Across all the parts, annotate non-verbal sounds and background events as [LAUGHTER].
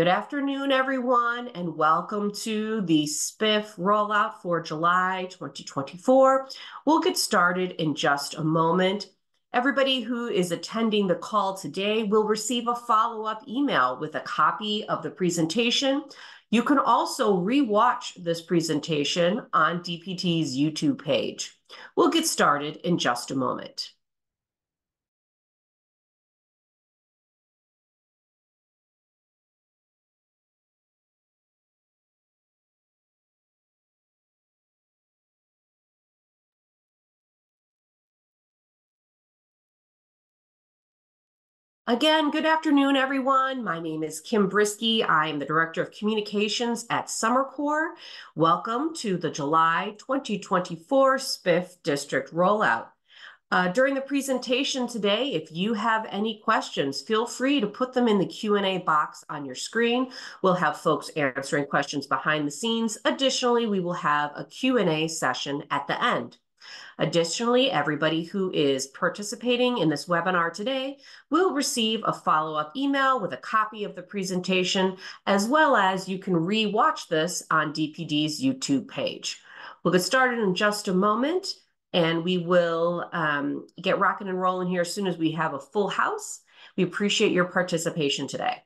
Good afternoon, everyone, and welcome to the SBIF rollout for July 2024. We'll get started in just a moment. Everybody who is attending the call today will receive a follow-up email with a copy of the presentation. You can also re-watch this presentation on DPD's YouTube page. We'll get started in just a moment. Again, good afternoon, everyone. My name is Kim Brisky. I am the Director of Communications at SomerCor. Welcome to the July 2024 SBIF District Rollout. Uh, during the presentation today, if you have any questions, feel free to put them in the Q&A box on your screen. We'll have folks answering questions behind the scenes. Additionally, we will have a Q&A session at the end. Additionally, everybody who is participating in this webinar today will receive a follow-up email with a copy of the presentation, as well as you can re-watch this on DPD's YouTube page. We'll get started in just a moment, and we will um, get rocking and rolling here as soon as we have a full house. We appreciate your participation today.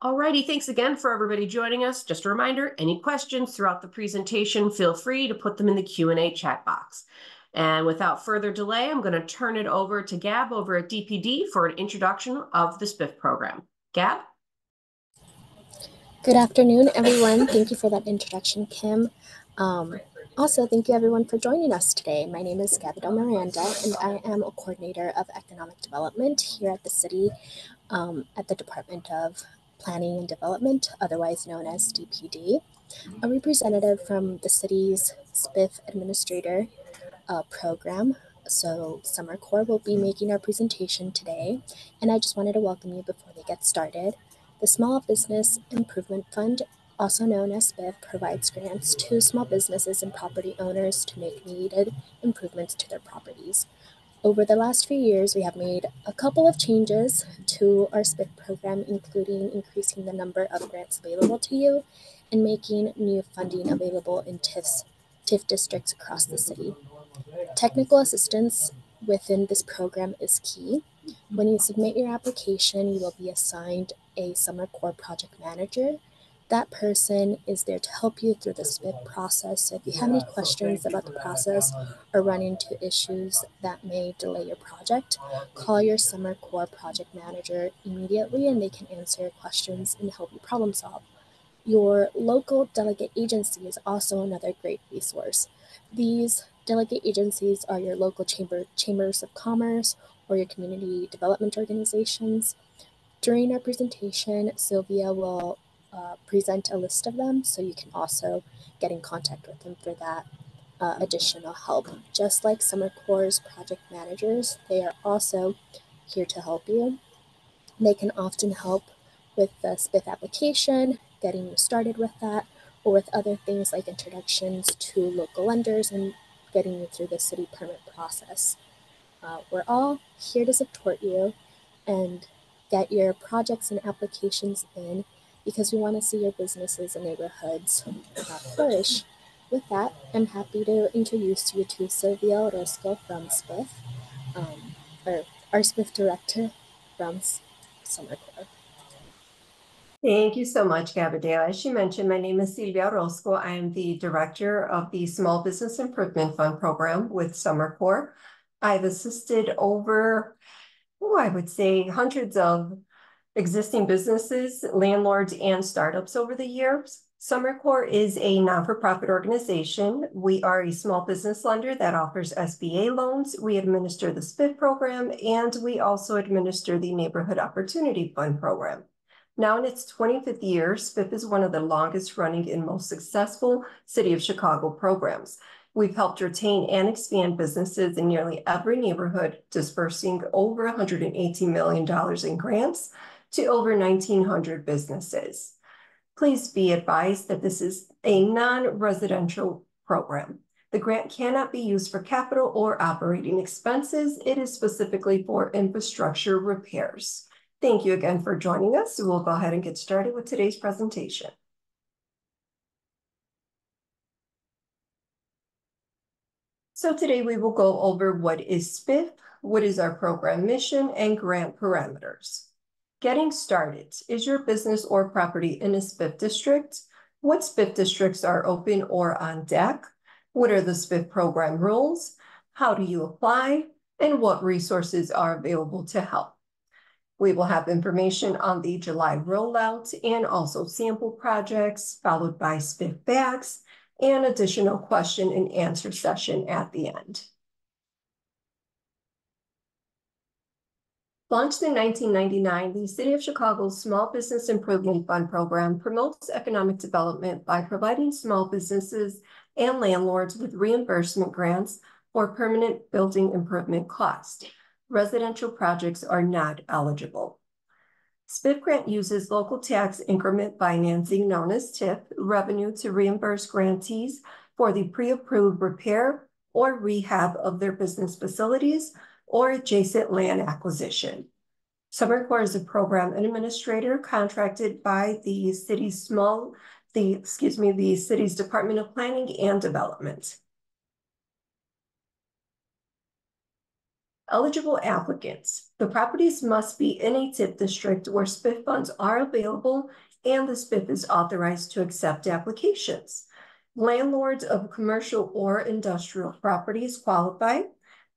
Alrighty, thanks again for everybody joining us. Just a reminder, any questions throughout the presentation, feel free to put them in the Q&A chat box. And without further delay, I'm going to turn it over to Gab over at DPD for an introduction of the SBIF program. Gab? Good afternoon, everyone. Thank you for that introduction, Kim. Um, also, thank you everyone for joining us today. My name is Gabrielle Miranda, and I am a coordinator of economic development here at the city um, at the Department of Planning and Development, otherwise known as DPD. A representative from the city's SBIF Administrator uh, program, so SomerCor, will be making our presentation today. And I just wanted to welcome you before they get started. The Small Business Improvement Fund, also known as SBIF, provides grants to small businesses and property owners to make needed improvements to their properties. Over the last few years, we have made a couple of changes to our SBIF program, including increasing the number of grants available to you and making new funding available in TIFs, TIF districts across the city. Technical assistance within this program is key. When you submit your application, you will be assigned a SomerCor project manager that person is there to help you through the SBIF process. So if you have any questions about the process or run into issues that may delay your project, call your SomerCor project manager immediately and they can answer your questions and help you problem solve. Your local delegate agency is also another great resource. These delegate agencies are your local chamber chambers of commerce or your community development organizations. During our presentation, Sylvia will uh, present a list of them so you can also get in contact with them for that uh, additional help. Just like Summer Corps project managers, they are also here to help you. They can often help with the SBIF application, getting you started with that, or with other things like introductions to local lenders and getting you through the city permit process. Uh, we're all here to support you and get your projects and applications in because we want to see your businesses and neighborhoods flourish. With that, I'm happy to introduce you to Sylvia Orozco from SBIF, um, or our SBIF director from SomerCor. Thank you so much, Gabrielle. As she mentioned, my name is Silvia Orozco. I am the director of the Small Business Improvement Fund program with SomerCor. I've assisted over, oh, I would say hundreds of existing businesses, landlords, and startups over the years. SomerCor is a non-for-profit organization. We are a small business lender that offers SBA loans. We administer the SBIF program, and we also administer the Neighborhood Opportunity Fund program. Now in its 25th year, SBIF is one of the longest running and most successful City of Chicago programs. We've helped retain and expand businesses in nearly every neighborhood, dispersing over $118 million in grants to over nineteen hundred businesses. Please be advised that this is a non-residential program. The grant cannot be used for capital or operating expenses. It is specifically for infrastructure repairs. Thank you again for joining us. We'll go ahead and get started with today's presentation. So today we will go over what is SBIF, what is our program mission, and grant parameters. Getting started, is your business or property in a SBIF district? What SBIF districts are open or on deck? What are the SBIF program rules? How do you apply? And what resources are available to help? We will have information on the July rollout and also sample projects, followed by SBIF bags, and additional question and answer session at the end. Launched in 1999, the City of Chicago's Small Business Improvement Fund program promotes economic development by providing small businesses and landlords with reimbursement grants for permanent building improvement costs. Residential projects are not eligible. SBIF grant uses local tax increment financing known as TIF revenue to reimburse grantees for the pre-approved repair or rehab of their business facilities or adjacent land acquisition. SomerCor is a program administrator contracted by the city's small, the, excuse me, the city's Department of Planning and Development. Eligible applicants. The properties must be in a TIF district where SBIF funds are available and the SBIF is authorized to accept applications. Landlords of commercial or industrial properties qualify.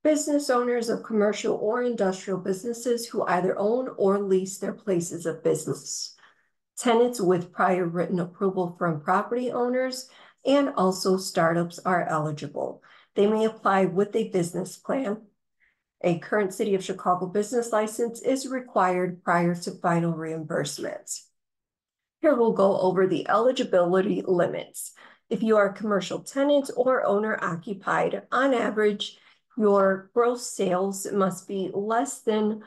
Business owners of commercial or industrial businesses who either own or lease their places of business. Tenants with prior written approval from property owners and also startups are eligible. They may apply with a business plan a current City of Chicago business license is required prior to final reimbursement. Here we'll go over the eligibility limits. If you are a commercial tenant or owner occupied, on average, your gross sales must be less than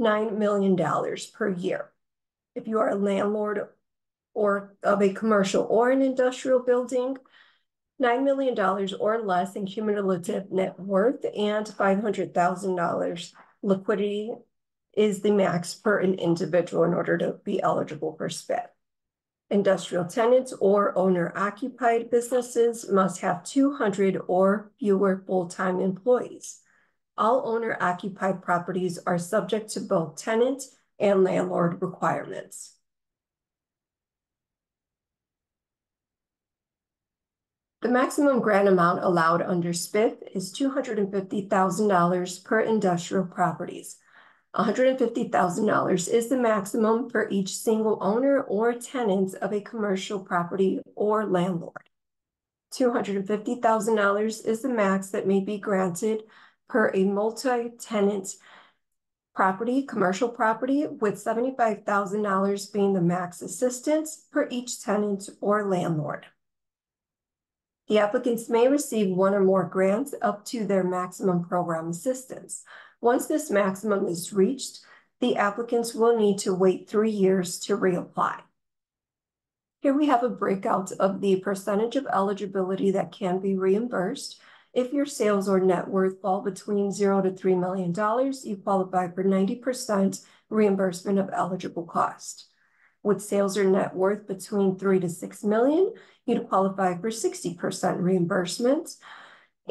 $9 million per year. If you are a landlord or of a commercial or an industrial building, $9 million or less in cumulative net worth and $500,000 liquidity is the max per an individual in order to be eligible for SBIF. Industrial tenants or owner-occupied businesses must have 200 or fewer full-time employees. All owner-occupied properties are subject to both tenant and landlord requirements. The maximum grant amount allowed under SBIF is $250,000 per industrial properties. $150,000 is the maximum for each single owner or tenant of a commercial property or landlord. $250,000 is the max that may be granted per a multi-tenant property, commercial property, with $75,000 being the max assistance per each tenant or landlord. The applicants may receive one or more grants up to their maximum program assistance. Once this maximum is reached, the applicants will need to wait three years to reapply. Here we have a breakout of the percentage of eligibility that can be reimbursed. If your sales or net worth fall between zero to $3 million, you qualify for 90% reimbursement of eligible cost. With sales or net worth between three to six million, you'd qualify for 60% reimbursement.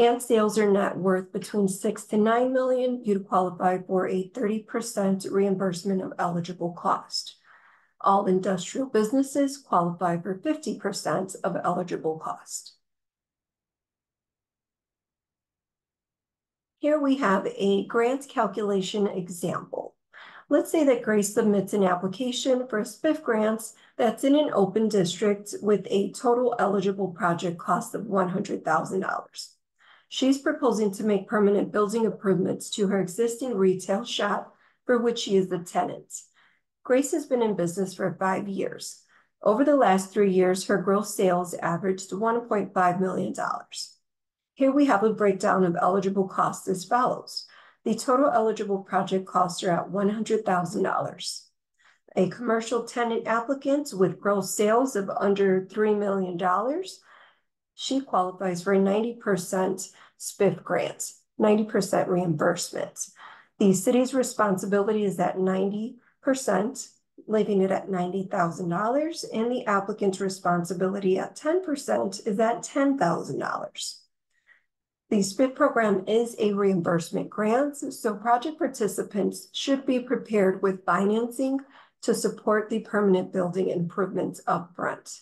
And sales or net worth between six to nine million, you'd qualify for a 30% reimbursement of eligible cost. All industrial businesses qualify for 50% of eligible cost. Here we have a grant calculation example. Let's say that Grace submits an application for a SBIF grants that's in an open district with a total eligible project cost of $100,000. She's proposing to make permanent building improvements to her existing retail shop for which she is the tenant. Grace has been in business for five years. Over the last three years, her gross sales averaged $1.5 million. Here we have a breakdown of eligible costs as follows. The total eligible project costs are at $100,000. a commercial tenant applicant with gross sales of under $3 million. She qualifies for a 90% SBIF grant, 90% reimbursement. The city's responsibility is at 90%, leaving it at $90,000, and the applicant's responsibility at 10% is at $10,000. The SBIF program is a reimbursement grant, so project participants should be prepared with financing to support the permanent building improvements upfront.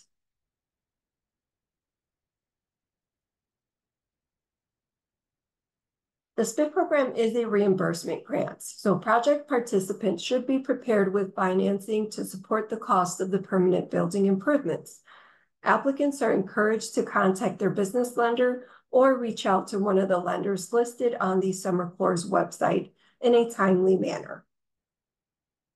The SBIF program is a reimbursement grant, so project participants should be prepared with financing to support the cost of the permanent building improvements. Applicants are encouraged to contact their business lender or reach out to one of the lenders listed on the SomerCor' website in a timely manner.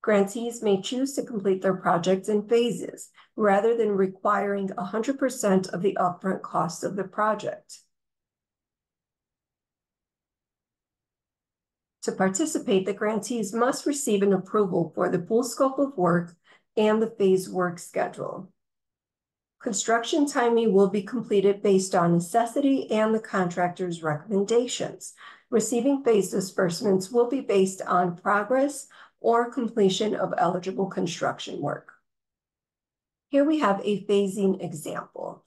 Grantees may choose to complete their projects in phases rather than requiring 100% of the upfront cost of the project. To participate, the grantees must receive an approval for the full scope of work and the phase work schedule. Construction timing will be completed based on necessity and the contractor's recommendations. Receiving phase disbursements will be based on progress or completion of eligible construction work. Here we have a phasing example.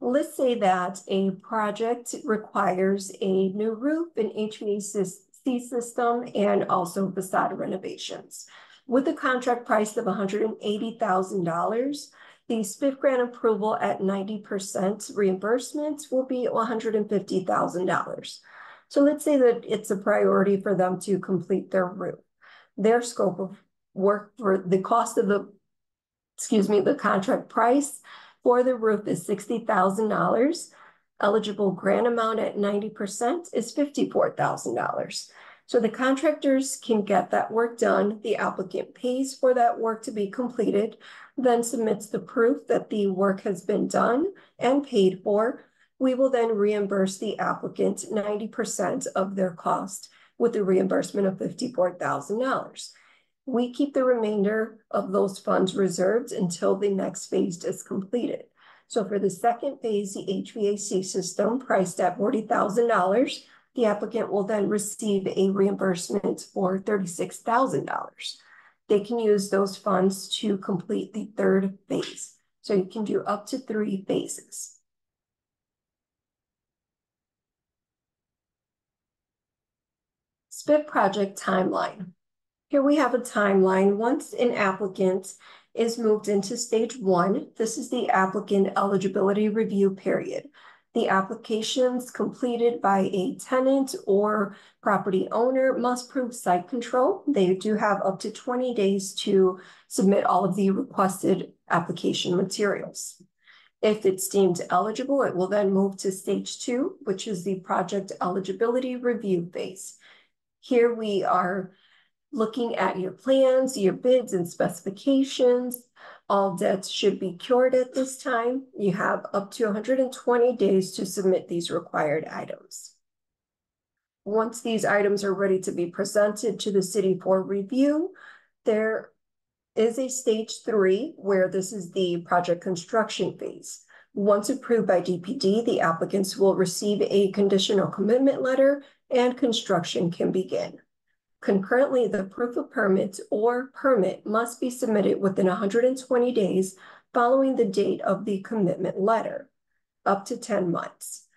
Let's say that a project requires a new roof, an HVAC system, and also facade renovations. With a contract price of $180,000, the SBIF grant approval at 90% reimbursement will be $150,000. So let's say that it's a priority for them to complete their roof. Their scope of work for the cost of the, excuse me, the contract price for the roof is $60,000. Eligible grant amount at 90% is $54,000. So the contractors can get that work done. The applicant pays for that work to be completed, then submits the proof that the work has been done and paid for. We will then reimburse the applicant 90% of their cost with a reimbursement of $54,000. We keep the remainder of those funds reserved until the next phase is completed. So for the second phase, the HVAC system priced at $40,000, the applicant will then receive a reimbursement for $36,000. They can use those funds to complete the third phase. So you can do up to three phases. SBIF project timeline. Here we have a timeline. Once an applicant is moved into stage one, this is the applicant eligibility review period the applications completed by a tenant or property owner must prove site control. They do have up to 20 days to submit all of the requested application materials. If it's deemed eligible, it will then move to stage two, which is the project eligibility review phase. Here we are looking at your plans, your bids and specifications, all debts should be cured at this time. You have up to 120 days to submit these required items. Once these items are ready to be presented to the city for review, there is a stage three where this is the project construction phase. Once approved by DPD, the applicants will receive a conditional commitment letter and construction can begin. Concurrently, the proof of permits or permit must be submitted within 120 days following the date of the commitment letter, up to 10 months.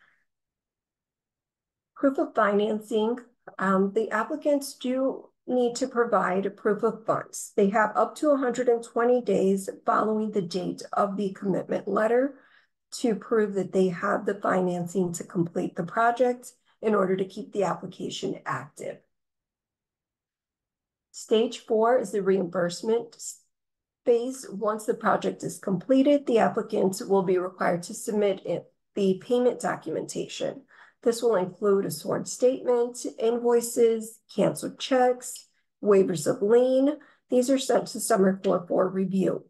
Proof of financing, um, the applicants do need to provide proof of funds. They have up to 120 days following the date of the commitment letter to prove that they have the financing to complete the project in order to keep the application active. Stage four is the reimbursement phase. Once the project is completed, the applicant will be required to submit the payment documentation. This will include a sworn statement, invoices, canceled checks, waivers of lien. These are sent to SomerCor for review.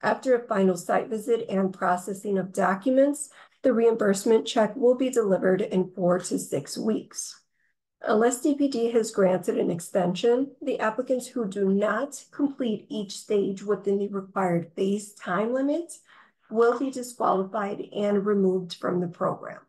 After a final site visit and processing of documents, the reimbursement check will be delivered in four to six weeks. Unless DPD has granted an extension, the applicants who do not complete each stage within the required phase time limit will be disqualified and removed from the program.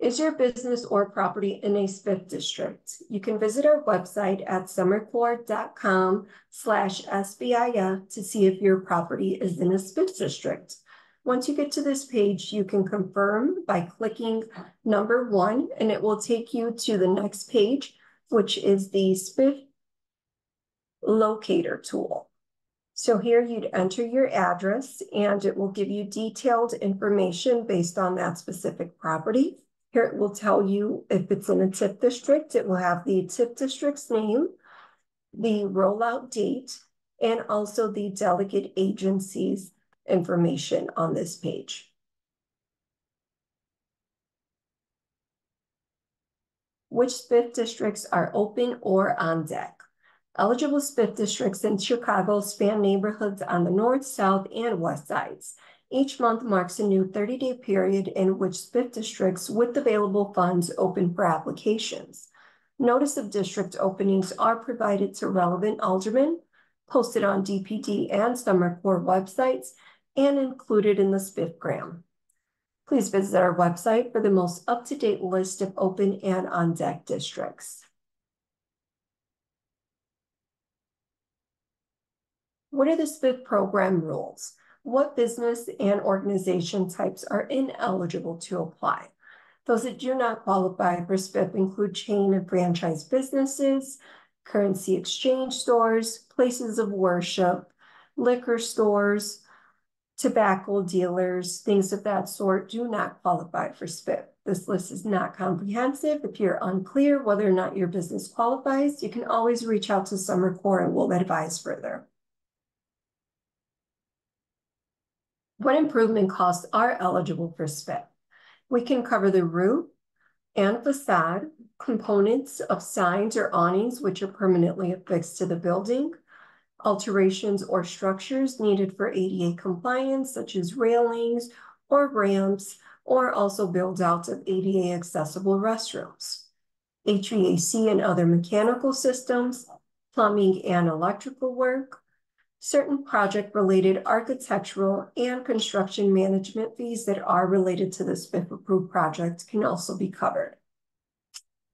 Is your business or property in a SBIF district? You can visit our website at somercor.com slash SBIF to see if your property is in a SBIF district. Once you get to this page, you can confirm by clicking number one, and it will take you to the next page, which is the SBIF locator tool. So here you'd enter your address and it will give you detailed information based on that specific property. Here it will tell you if it's in a TIF district, it will have the TIF district's name, the rollout date, and also the delegate agency's information on this page. Which SBIF districts are open or on deck? Eligible SBIF districts in Chicago span neighborhoods on the north, south, and west sides. Each month marks a new 30-day period in which SBIF districts with available funds open for applications. Notice of district openings are provided to relevant aldermen, posted on DPD and SomerCor websites, and included in the SPIFgram. Please visit our website for the most up-to-date list of open and on-deck districts. What are the SBIF program rules? What business and organization types are ineligible to apply. Those that do not qualify for SBIF include chain and franchise businesses, currency exchange stores, places of worship, liquor stores, tobacco dealers, things of that sort do not qualify for SBIF. This list is not comprehensive. If you're unclear whether or not your business qualifies, you can always reach out to SomerCor and we'll advise further. What improvement costs are eligible for SBIF? We can cover the roof and facade, components of signs or awnings which are permanently affixed to the building, alterations or structures needed for ADA compliance, such as railings or ramps, or also build out of ADA accessible restrooms, HVAC and other mechanical systems, plumbing and electrical work, certain project-related architectural and construction management fees that are related to the SBIF-approved project can also be covered.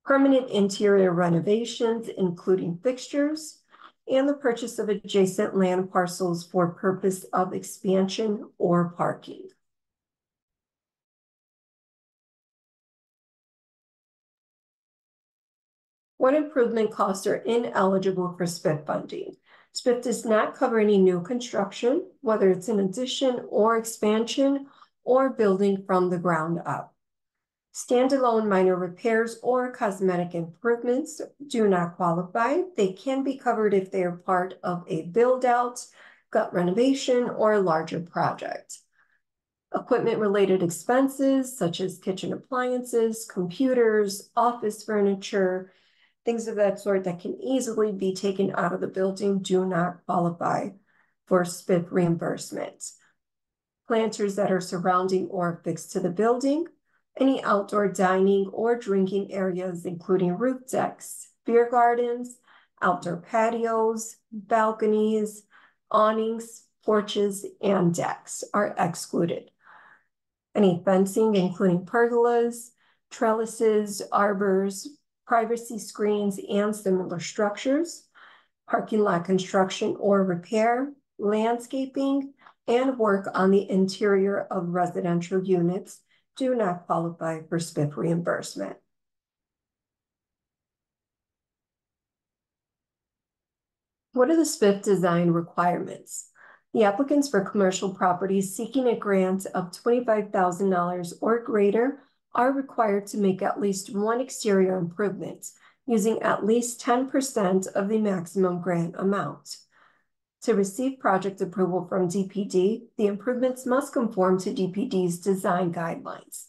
Permanent interior renovations, including fixtures, and the purchase of adjacent land parcels for purpose of expansion or parking. What improvement costs are ineligible for SBIF funding? SBIF does not cover any new construction, whether it's an addition or expansion or building from the ground up. Standalone minor repairs or cosmetic improvements do not qualify. They can be covered if they are part of a build out, gut renovation, or a larger project. Equipment related expenses such as kitchen appliances, computers, office furniture, things of that sort that can easily be taken out of the building do not qualify for SBIF reimbursement. Planters that are surrounding or affixed to the building, any outdoor dining or drinking areas, including roof decks, beer gardens, outdoor patios, balconies, awnings, porches, and decks are excluded. Any fencing, including pergolas, trellises, arbors, privacy screens, and similar structures, parking lot construction or repair, landscaping, and work on the interior of residential units do not qualify for SBIF reimbursement. What are the SBIF design requirements? The applicants for commercial properties seeking a grant of $25,000 or greater are required to make at least one exterior improvement using at least 10% of the maximum grant amount. To receive project approval from DPD, the improvements must conform to DPD's design guidelines.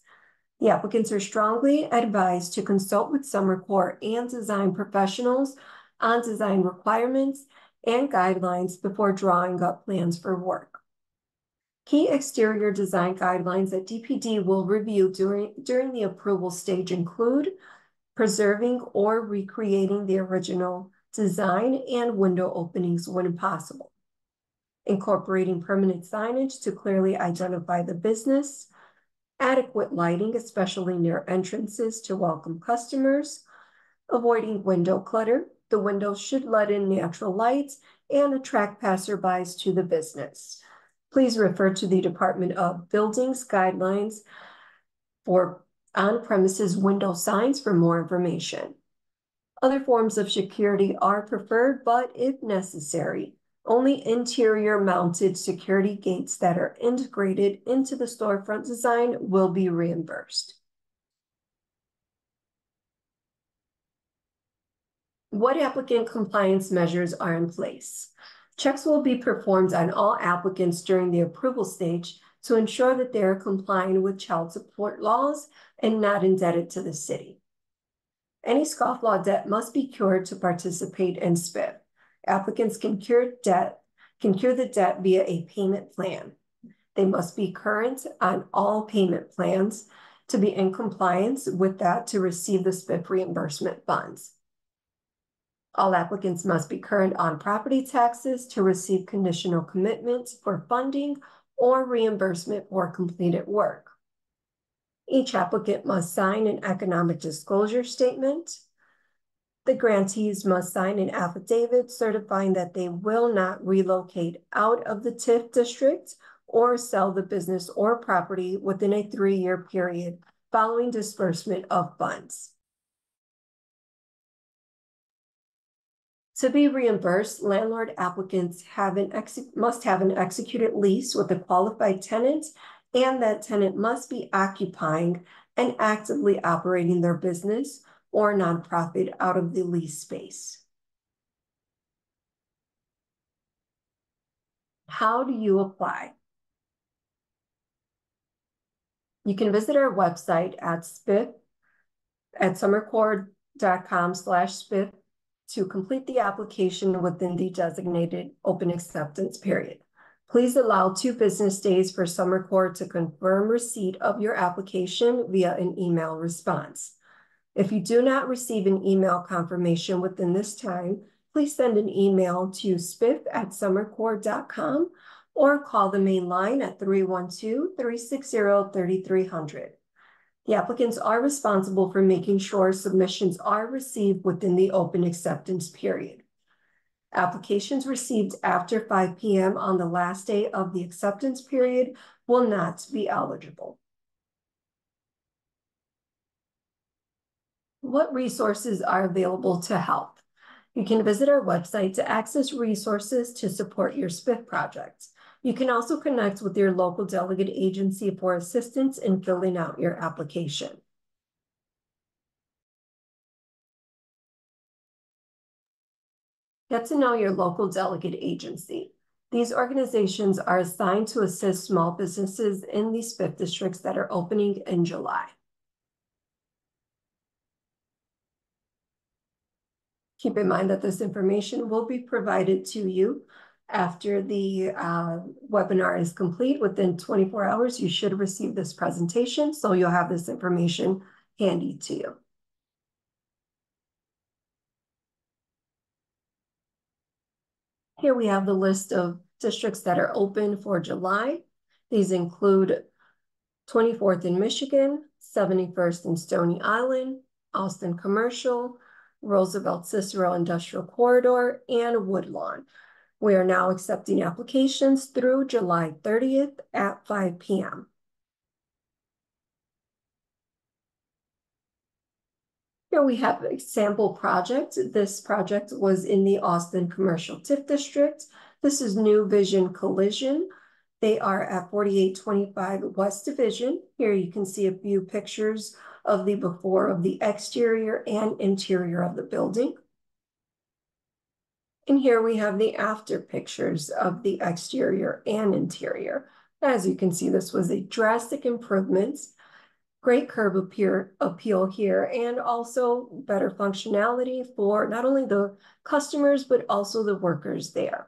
The applicants are strongly advised to consult with SomerCor and design professionals on design requirements and guidelines before drawing up plans for work. Key exterior design guidelines that DPD will review during, during the approval stage include preserving or recreating the original design and window openings when possible, incorporating permanent signage to clearly identify the business, adequate lighting, especially near entrances to welcome customers, avoiding window clutter. The windows should let in natural light and attract passerbys to the business. Please refer to the Department of Buildings guidelines for on-premises window signs for more information. Other forms of security are preferred, but if necessary, only interior mounted security gates that are integrated into the storefront design will be reimbursed. What applicant compliance measures are in place? Checks will be performed on all applicants during the approval stage to ensure that they are complying with child support laws and not indebted to the city. Any scofflaw debt must be cured to participate in SBIF. Applicants can cure debt, can cure the debt via a payment plan. They must be current on all payment plans to be in compliance with that to receive the SBIF reimbursement funds. All applicants must be current on property taxes to receive conditional commitments for funding or reimbursement for completed work. Each applicant must sign an economic disclosure statement. The grantees must sign an affidavit certifying that they will not relocate out of the TIF district or sell the business or property within a three-year period following disbursement of funds. To be reimbursed, landlord applicants have an must have an executed lease with a qualified tenant and that tenant must be occupying and actively operating their business or nonprofit out of the lease space. How do you apply? You can visit our website at sbif at somercor.com slash sbif to complete the application within the designated open acceptance period. Please allow two business days for SomerCor to confirm receipt of your application via an email response. If you do not receive an email confirmation within this time, please send an email to sbif at somercor.com or call the main line at 312-360-3300. The applicants are responsible for making sure submissions are received within the open acceptance period. Applications received after 5 p.m. on the last day of the acceptance period will not be eligible. What resources are available to help? You can visit our website to access resources to support your SBIF project. You can also connect with your local delegate agency for assistance in filling out your application. Get to know your local delegate agency. These organizations are assigned to assist small businesses in these SBIF districts that are opening in July. Keep in mind that this information will be provided to you after the uh, webinar is complete. Within 24 hours, you should receive this presentation, so you'll have this information handy to you. Here we have the list of districts that are open for July. These include 24th in Michigan, 71st in Stony Island, Austin Commercial, Roosevelt Cicero Industrial Corridor, and Woodlawn. We are now accepting applications through July 30th at 5 p.m. Here we have a sample project. This project was in the Austin Commercial TIF District. This is New Vision Collision. They are at 4825 West Division. Here you can see a few pictures of the before of the exterior and interior of the building. And here we have the after pictures of the exterior and interior. As you can see, this was a drastic improvement great curb appear, appeal here and also better functionality for not only the customers, but also the workers there.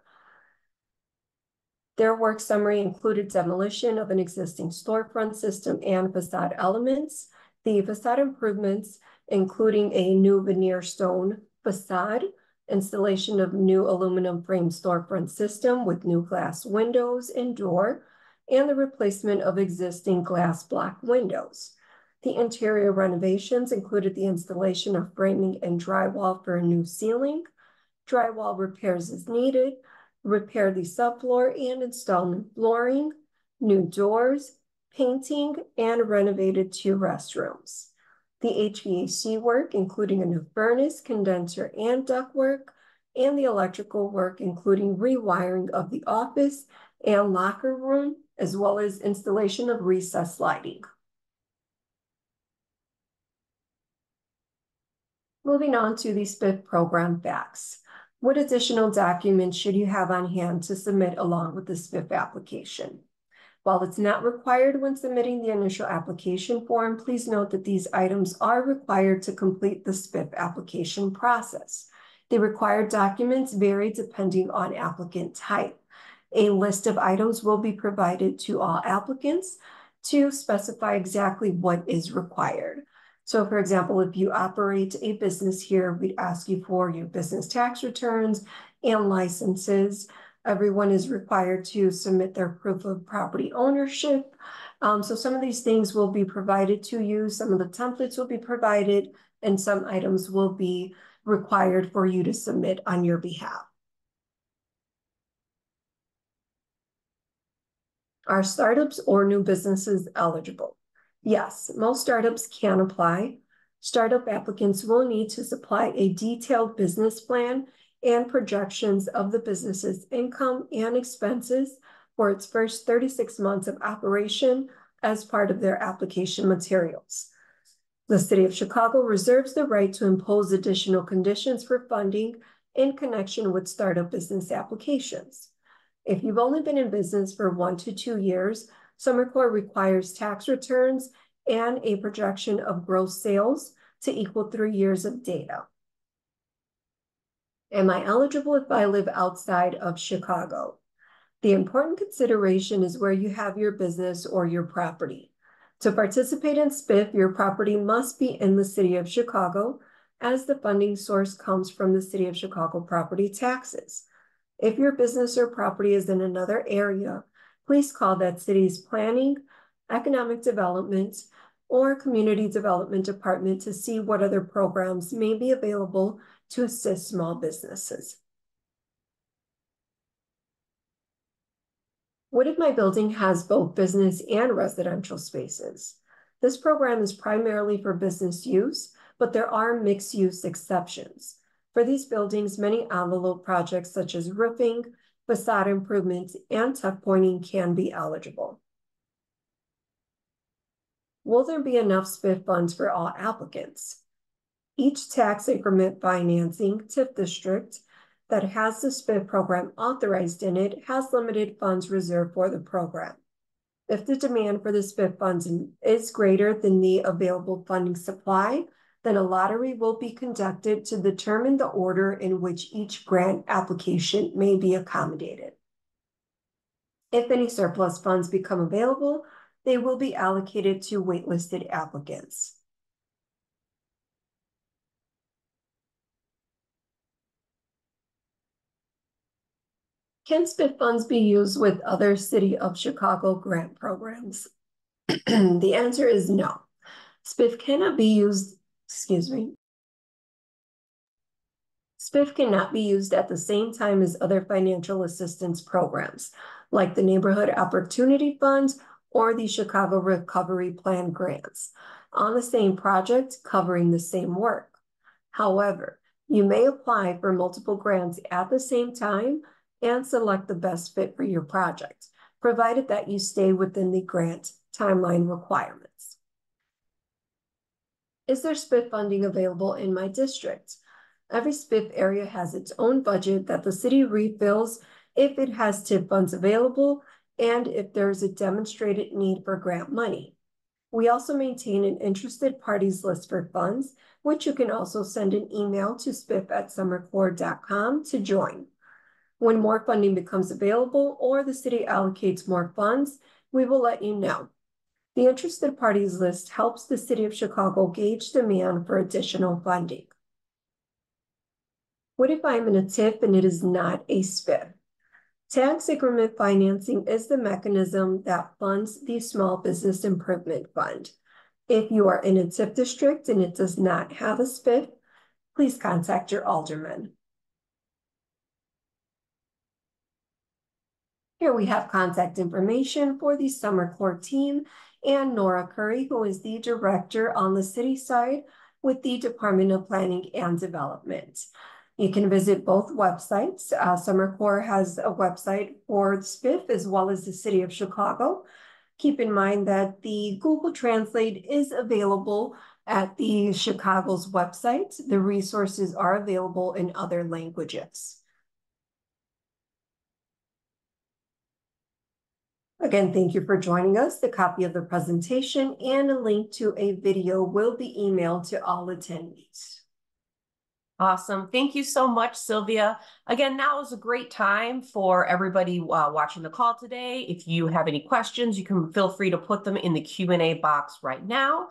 Their work summary included demolition of an existing storefront system and facade elements. The facade improvements, including a new veneer stone facade, installation of new aluminum frame storefront system with new glass windows and door, and the replacement of existing glass block windows. The interior renovations included the installation of framing and drywall for a new ceiling, drywall repairs as needed, repair the subfloor and install new flooring, new doors, painting, and renovated two restrooms. The HVAC work, including a new furnace, condenser, and ductwork, and the electrical work, including rewiring of the office and locker room, as well as installation of recessed lighting. Moving on to the SBIF program facts. What additional documents should you have on hand to submit along with the SBIF application? While it's not required when submitting the initial application form, please note that these items are required to complete the SBIF application process. The required documents vary depending on applicant type. A list of items will be provided to all applicants to specify exactly what is required. So for example, if you operate a business here, we'd ask you for your business tax returns and licenses. Everyone is required to submit their proof of property ownership. Um, so some of these things will be provided to you. Some of the templates will be provided and some items will be required for you to submit on your behalf. Are startups or new businesses eligible? Yes, most startups can apply. Startup applicants will need to supply a detailed business plan and projections of the business's income and expenses for its first 36 months of operation as part of their application materials. The City of Chicago reserves the right to impose additional conditions for funding in connection with startup business applications. If you've only been in business for one to two years, SomerCor requires tax returns and a projection of gross sales to equal three years of data. Am I eligible if I live outside of Chicago? The important consideration is where you have your business or your property. To participate in SBIF, your property must be in the city of Chicago as the funding source comes from the city of Chicago property taxes. If your business or property is in another area, please call that city's planning, economic development, or community development department to see what other programs may be available to assist small businesses. What if my building has both business and residential spaces? This program is primarily for business use, but there are mixed use exceptions. For these buildings, many envelope projects such as roofing, facade improvements, and tuck pointing can be eligible. Will there be enough SBIF funds for all applicants? Each tax increment financing TIF district that has the SBIF program authorized in it has limited funds reserved for the program. If the demand for the SBIF funds is greater than the available funding supply, then a lottery will be conducted to determine the order in which each grant application may be accommodated. If any surplus funds become available, they will be allocated to waitlisted applicants. Can SBIF funds be used with other City of Chicago grant programs? [CLEARS THROAT] the answer is no. SBIF cannot be used, excuse me. SBIF cannot be used at the same time as other financial assistance programs, like the Neighborhood Opportunity Funds or the Chicago Recovery Plan grants, on the same project covering the same work. However, you may apply for multiple grants at the same time and select the best fit for your project, provided that you stay within the grant timeline requirements. Is there SBIF funding available in my district? Every SBIF area has its own budget that the city refills if it has TIF funds available and if there is a demonstrated need for grant money. We also maintain an interested parties list for funds, which you can also send an email to sbif at somercor.com to join. When more funding becomes available or the city allocates more funds, we will let you know. The interested parties list helps the city of Chicago gauge demand for additional funding. What if I'm in a TIF and it is not a SBIF? Tax increment financing is the mechanism that funds the Small Business Improvement Fund. If you are in a TIF district and it does not have a SBIF, please contact your alderman. Here we have contact information for the SomerCor team and Nora Curry, who is the director on the city side with the Department of Planning and Development. You can visit both websites. Uh, SomerCor has a website for SBIF as well as the City of Chicago. Keep in mind that the Google Translate is available at the Chicago's website. The resources are available in other languages. Again, thank you for joining us. The copy of the presentation and a link to a video will be emailed to all attendees. Awesome. Thank you so much, Sylvia. Again, now is a great time for everybody uh, watching the call today. If you have any questions, you can feel free to put them in the Q&A box right now.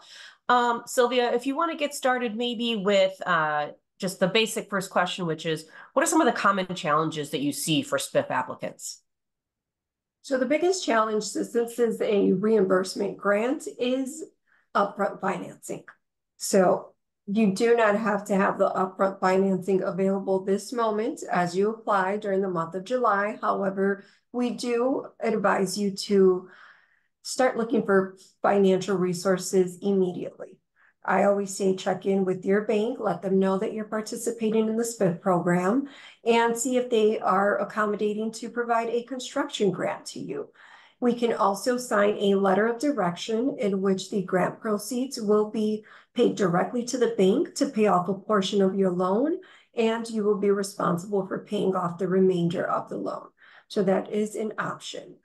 Um, Sylvia, if you want to get started maybe with uh, just the basic first question, which is, what are some of the common challenges that you see for SBIF applicants? So the biggest challenge, since this is a reimbursement grant, is upfront financing. So you do not have to have the upfront financing available this moment as you apply during the month of July. However, we do advise you to start looking for financial resources immediately. I always say check in with your bank, let them know that you're participating in the SBIF program, and see if they are accommodating to provide a construction grant to you. We can also sign a letter of direction in which the grant proceeds will be paid directly to the bank to pay off a portion of your loan, and you will be responsible for paying off the remainder of the loan. So that is an option.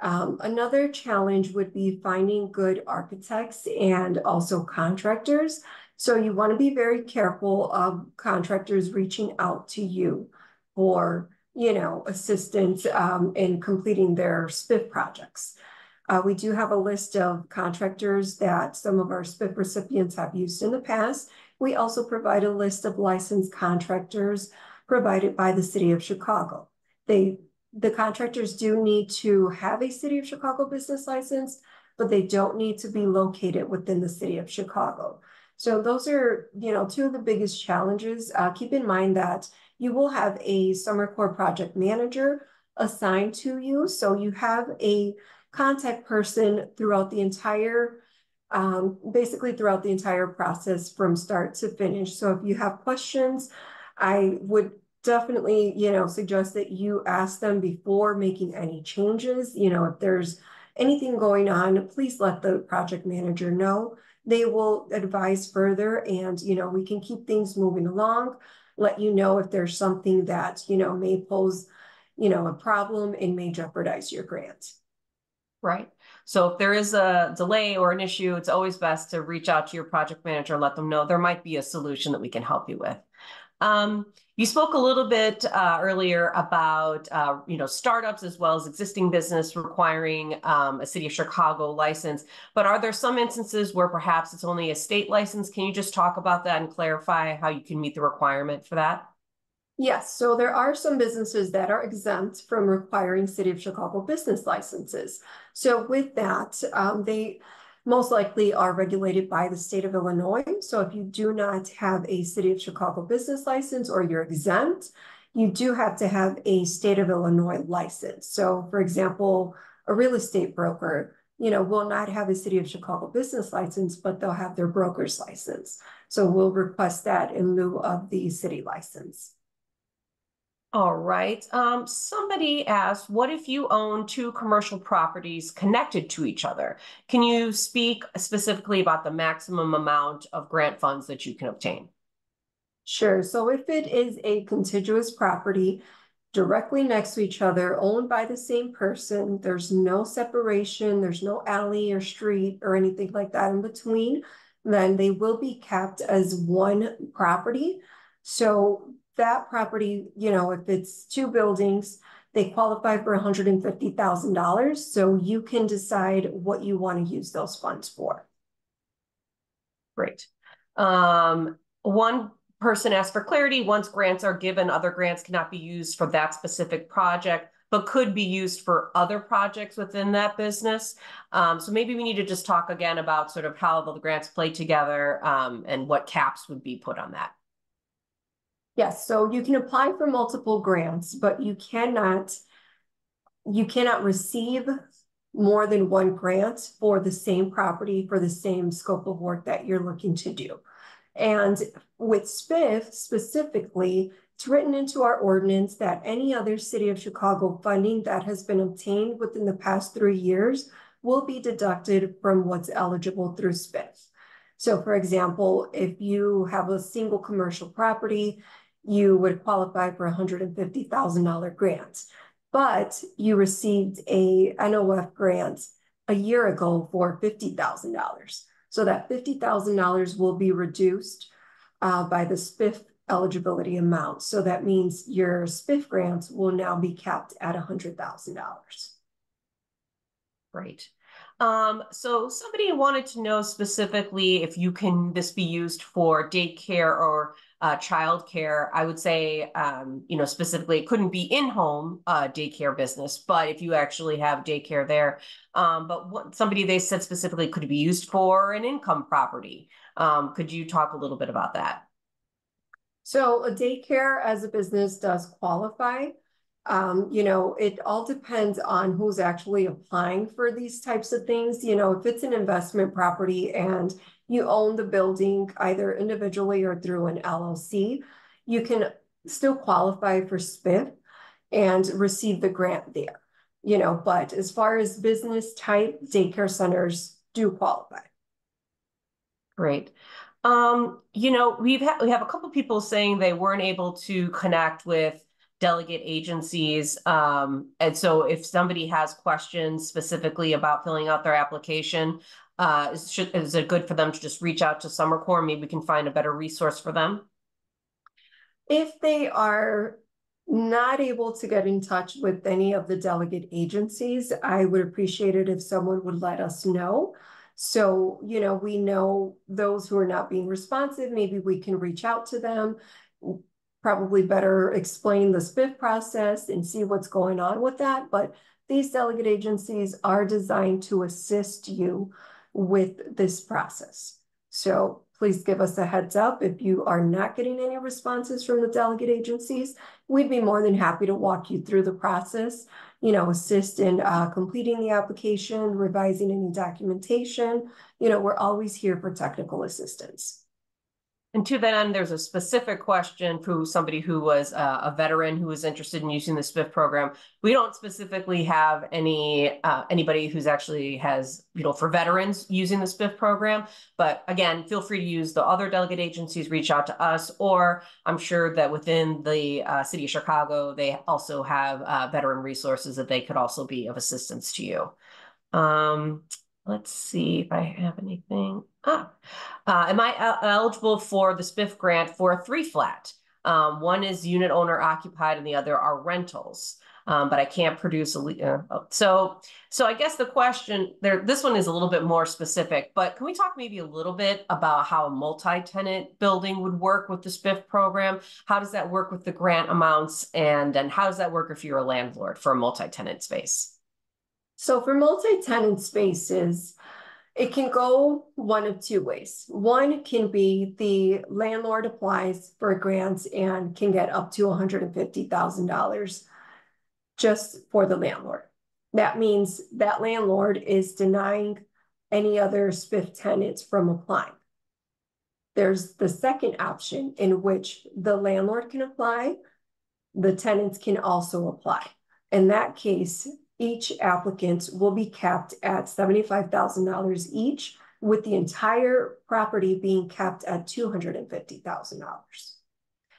Um, another challenge would be finding good architects and also contractors. So you want to be very careful of contractors reaching out to you for, you know, assistance um, in completing their SBIF projects. Uh, we do have a list of contractors that some of our SBIF recipients have used in the past. We also provide a list of licensed contractors provided by the City of Chicago. They the contractors do need to have a City of Chicago business license, but they don't need to be located within the City of Chicago. So those are, you know, two of the biggest challenges. Uh, keep in mind that you will have a SomerCor project manager assigned to you. So you have a contact person throughout the entire, um, basically throughout the entire process from start to finish. So if you have questions, I would definitely, you know, suggest that you ask them before making any changes. You know, if there's anything going on, please let the project manager know. They will advise further and, you know, we can keep things moving along, let you know if there's something that, you know, may pose, you know, a problem and may jeopardize your grant. Right. So if there is a delay or an issue, it's always best to reach out to your project manager, let them know there might be a solution that we can help you with. Um, you spoke a little bit uh, earlier about uh, you know startups as well as existing business requiring um, a city of Chicago license. But are there some instances where perhaps it's only a state license? Can you just talk about that and clarify how you can meet the requirement for that? Yes, so there are some businesses that are exempt from requiring City of Chicago business licenses. So with that, um, they most likely are regulated by the state of Illinois. So if you do not have a City of Chicago business license or you're exempt, you do have to have a state of Illinois license. So for example, a real estate broker, you know, will not have a City of Chicago business license, but they'll have their broker's license. So we'll request that in lieu of the city license. All right. Um, somebody asked, what if you own two commercial properties connected to each other? Can you speak specifically about the maximum amount of grant funds that you can obtain? Sure. So if it is a contiguous property directly next to each other, owned by the same person, there's no separation, there's no alley or street or anything like that in between, then they will be capped as one property. So that property, you know, if it's two buildings, they qualify for hundred and fifty thousand dollars, so you can decide what you want to use those funds for. Great. Um, one person asked for clarity, once grants are given, other grants cannot be used for that specific project, but could be used for other projects within that business. Um, so maybe we need to just talk again about sort of how the grants play together, um, and what caps would be put on that. Yes, so you can apply for multiple grants, but you cannot, you cannot receive more than one grant for the same property, for the same scope of work that you're looking to do. And with SBIF specifically, it's written into our ordinance that any other city of Chicago funding that has been obtained within the past three years will be deducted from what's eligible through SBIF. So for example, if you have a single commercial property, you would qualify for a hundred and fifty thousand dollar grant. But you received a NOF grant a year ago for fifty thousand dollars. So that fifty thousand dollars will be reduced uh, by the SBIF eligibility amount. So that means your SBIF grants will now be capped at hundred thousand dollars. Great. Um, so somebody wanted to know specifically if you can this be used for daycare or uh, childcare. I would say, um, you know, specifically, it couldn't be in-home uh, daycare business, but if you actually have daycare there, um, but what somebody they said specifically could be used for an income property. Um, could you talk a little bit about that? So a daycare as a business does qualify. Um, you know, it all depends on who's actually applying for these types of things. You know, if it's an investment property and you own the building either individually or through an LLC, you can still qualify for SBIF and receive the grant there. You know, but as far as business type, daycare centers do qualify. Great. Um, you know, we've we have a couple people saying they weren't able to connect with delegate agencies. Um, and so if somebody has questions specifically about filling out their application, uh, is, should, is it good for them to just reach out to SomerCor? Maybe we can find a better resource for them. If they are not able to get in touch with any of the delegate agencies, I would appreciate it if someone would let us know. So, you know, we know those who are not being responsive, maybe we can reach out to them, probably better explain the SBIF process and see what's going on with that. But these delegate agencies are designed to assist you with this process. So please give us a heads up if you are not getting any responses from the delegate agencies. We'd be more than happy to walk you through the process, you know, assist in uh, completing the application, revising any documentation. You know, we're always here for technical assistance. And to that end, there's a specific question for somebody who was uh, a veteran who was interested in using the SBIF program. We don't specifically have any uh, anybody who's actually has you know for veterans using the SBIF program. But again, feel free to use the other delegate agencies. Reach out to us, or I'm sure that within the uh, city of Chicago, they also have uh, veteran resources that they could also be of assistance to you. Um, let's see if I have anything. Ah, uh, am I eligible for the SBIF grant for a three flat? Um, one is unit owner occupied and the other are rentals. Um, but I can't produce a uh, oh, so so I guess the question there this one is a little bit more specific but can we talk maybe a little bit about how a multi-tenant building would work with the SBIF program how does that work with the grant amounts and and how does that work if you're a landlord for a multi-tenant space so for multi-tenant spaces it can go one of two ways. One can be the landlord applies for grants and can get up to $150,000 just for the landlord. That means that landlord is denying any other SBIF tenants from applying. There's the second option in which the landlord can apply, the tenants can also apply. In that case, each applicant will be capped at $75,000 each, with the entire property being capped at $250,000.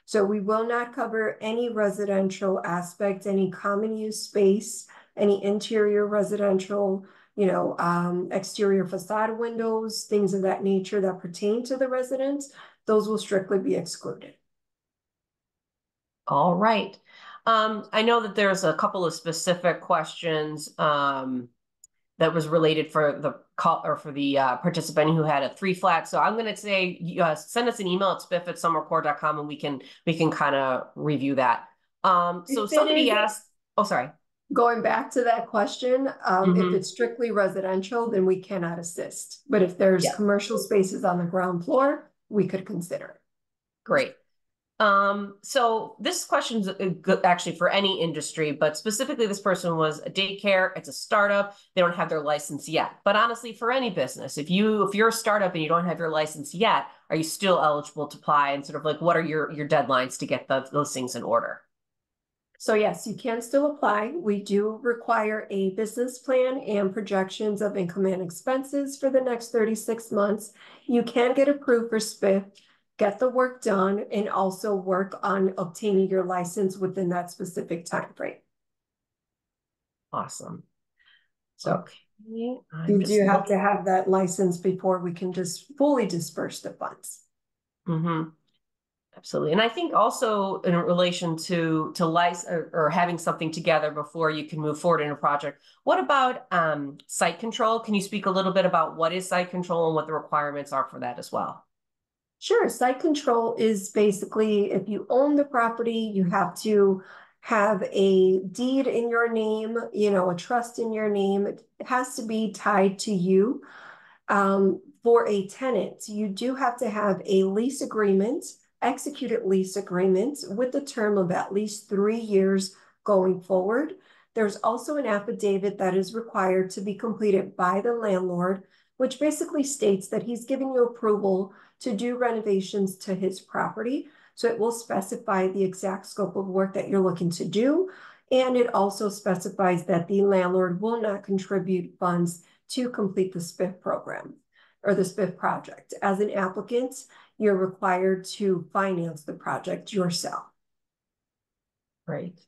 So we will not cover any residential aspect, any common use space, any interior residential, you know, um, exterior facade windows, things of that nature that pertain to the residence, Those will strictly be excluded. All right. Um, I know that there's a couple of specific questions um, that was related for the call or for the uh, participant who had a three flat. So I'm going to say uh, send us an email at sbif at somercor.com and we can we can kind of review that. Um, so If somebody asked. Oh, sorry. Going back to that question, um, Mhm. if it's strictly residential, then we cannot assist. But if there's Yeah. commercial spaces on the ground floor, we could consider it. Great. Um, so this question is actually for any industry, but specifically this person was a daycare, it's a startup, they don't have their license yet. But honestly, for any business, if you if you're a startup and you don't have your license yet, are you still eligible to apply? And sort of like what are your your deadlines to get the, those things in order? So yes, you can still apply. We do require a business plan and projections of income and expenses for the next thirty-six months. You can get approved for SBIF, get the work done, and also work on obtaining your license within that specific time frame. Awesome. So okay, You do have to have that license before we can just fully disperse the funds. Mm-hmm. Absolutely. And I think also in relation to to license or, or having something together before you can move forward in a project. What about um site control? Can you speak a little bit about what is site control and what the requirements are for that as well? Sure, site control is basically if you own the property, you have to have a deed in your name, you know, a trust in your name. It has to be tied to you. Um, for a tenant, you do have to have a lease agreement, executed lease agreement with the term of at least three years going forward. There's also an affidavit that is required to be completed by the landlord, which basically states that he's giving you approval to do renovations to his property. So it will specify the exact scope of work that you're looking to do. And it also specifies that the landlord will not contribute funds to complete the SBIF program or the SBIF project. As an applicant, you're required to finance the project yourself. Great.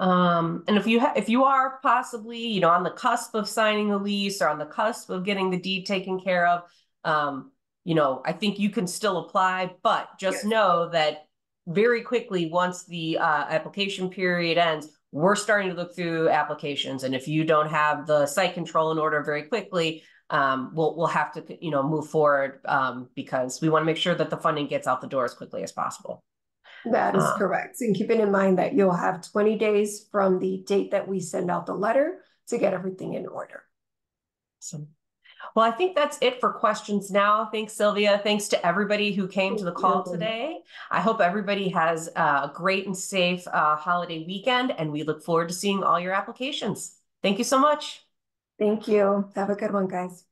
Um, and if you ha- if you are possibly, you know, on the cusp of signing a lease or on the cusp of getting the deed taken care of, um, you know, I think you can still apply, but just Yes. know that very quickly, once the uh, application period ends, we're starting to look through applications. And if you don't have the site control in order very quickly, um, we'll we'll have to, you know, move forward um, because we want to make sure that the funding gets out the door as quickly as possible. That is Uh. correct. And keeping in mind that you'll have twenty days from the date that we send out the letter to get everything in order. Awesome. Well, I think that's it for questions now. Thanks, Sylvia. Thanks to everybody who came to the call you. today. I hope everybody has a great and safe uh, holiday weekend, and we look forward to seeing all your applications. Thank you so much. Thank you. Have a good one, guys.